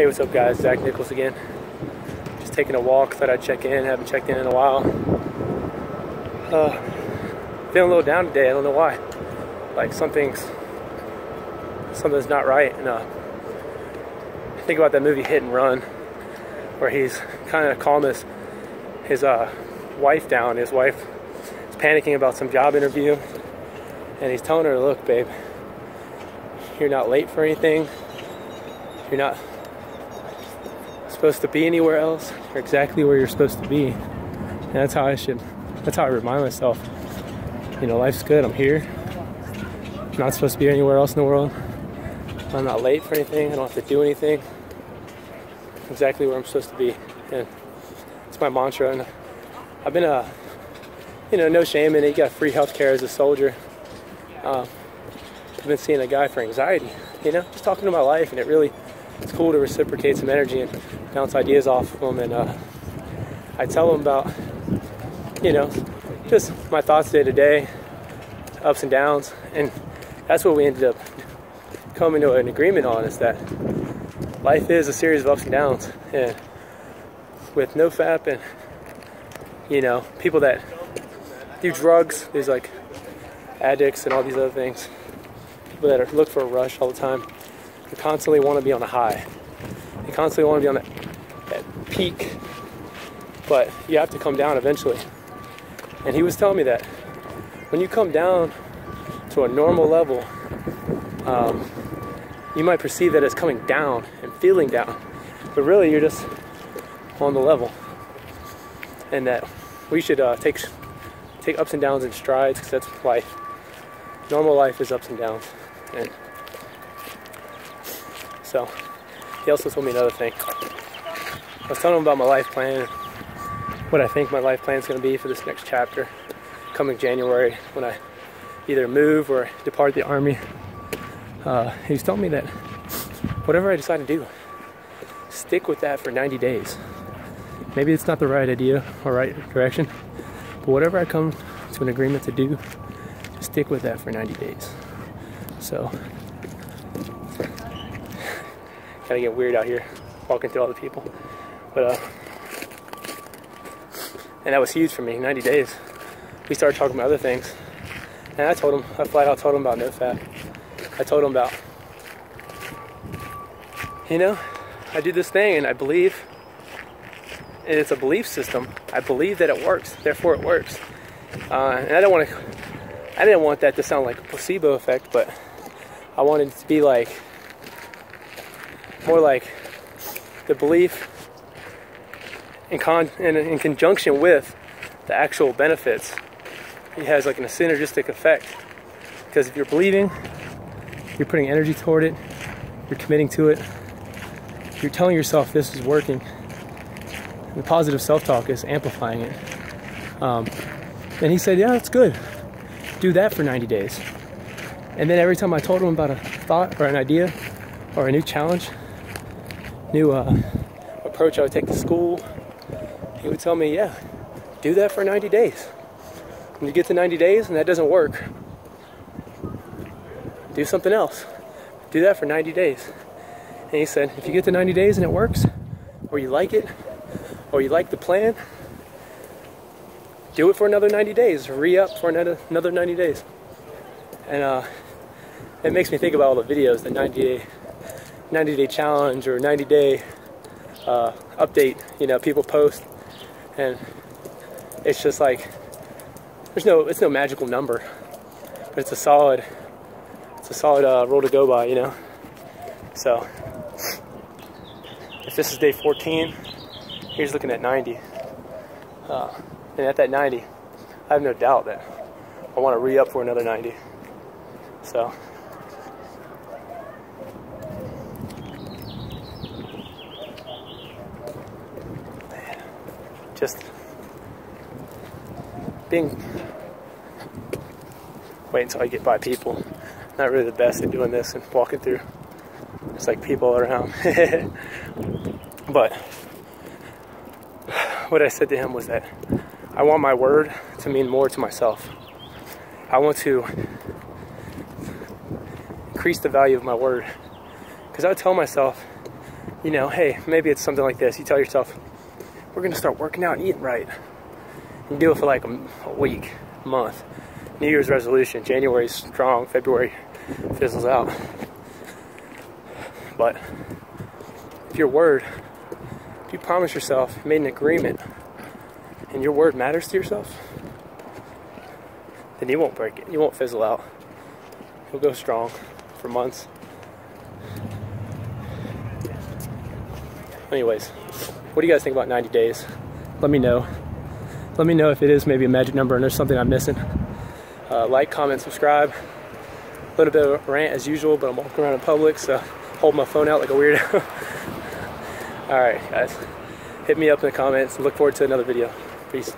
Hey, what's up, guys? Zack Nichols again. Just taking a walk. Thought I'd check in. Haven't checked in in a while. Uh, feeling a little down today. I don't know why. Like something's something's not right. And uh, think about that movie Hit and Run, where he's kind of calm his his uh, wife down. His wife is panicking about some job interview, and he's telling her, "Look, babe, you're not late for anything. You're not supposed to be anywhere else. You're exactly where you're supposed to be. And that's how I should, that's how I remind myself. You know, life's good. I'm here. I'm not supposed to be anywhere else in the world. I'm not late for anything. I don't have to do anything. Exactly where I'm supposed to be. And it's my mantra. And I've been a, you know, no shame in it. You got free health care as a soldier. Um, I've been seeing a guy for anxiety, you know, just talking to my life, and it really, it's cool to reciprocate some energy and bounce ideas off of them. And uh, I tell them about, you know, just my thoughts day to day, ups and downs, and that's what we ended up coming to an agreement on is that life is a series of ups and downs, and with NoFap and you know people that do drugs, there's like addicts and all these other things people that are, look for a rush all the time. They constantly want to be on a high. You constantly want to be on that peak. But you have to come down eventually. And he was telling me that when you come down to a normal level, um, you might perceive that as coming down and feeling down. But really, you're just on the level. And that we should uh, take take ups and downs in strides because that's life. Normal life is ups and downs. And so he also told me another thing. I was telling him about my life plan, what I think my life plan is going to be for this next chapter, coming January when I either move or depart the army. Uh, he was telling me that whatever I decide to do, stick with that for 90 days. Maybe it's not the right idea or right direction, but whatever I come to an agreement to do, stick with that for 90 days. So, kind of get weird out here walking through all the people. But, uh, and that was huge for me 90 days. We started talking about other things. And I told him, I flat out told him about NoFap. I told him about, you know, I do this thing and I believe, and it's a belief system. I believe that it works, therefore it works. Uh, and I don't want to, I didn't want that to sound like a placebo effect, but I wanted it to be like more like the belief in, con- in, in conjunction with the actual benefits. It has like a synergistic effect because if you're believing, you're putting energy toward it, you're committing to it, you're telling yourself this is working. The positive self-talk is amplifying it. Um, and he said, "Yeah, that's good. Do that for 90 days." And then every time I told him about a thought or an idea or a new challenge, new uh, approach I would take to school, he would tell me, yeah, do that for 90 days. When you get to 90 days and that doesn't work, do something else. Do that for 90 days. And he said, if you get to 90 days and it works, or you like it, or you like the plan, do it for another 90 days. Re up for another, another 90 days. And uh, it makes me think about all the videos, the 90 day, 90 day challenge or 90 day uh, update. You know, people post, and it's just like there's no, it's no magical number, but it's a solid, it's a solid uh, rule to go by. You know, so if this is day 14, here's looking at 90, uh, and at that 90, I have no doubt that I want to re up for another 90. So. Just being wait until I get by people. Not really the best at doing this and walking through. It's like people around. but what I said to him was that I want my word to mean more to myself. I want to increase the value of my word. Because I would tell myself you know, hey, maybe it's something like this. You tell yourself, we're to start working out and eating right. And do it for like a, a week, a month. New Year's resolution. January's strong, February fizzles out. But if your word, if you promise yourself, you made an agreement, and your word matters to yourself, then you won't break it. You won't fizzle out. You'll go strong for months. Anyways, what do you guys think about 90 days? Let me know. Let me know if it is maybe a magic number and there's something I'm missing. Uh, like, comment, subscribe. A little bit of a rant as usual, but I'm walking around in public, so hold my phone out like a weirdo. All right, guys. Hit me up in the comments look forward to another video. Peace.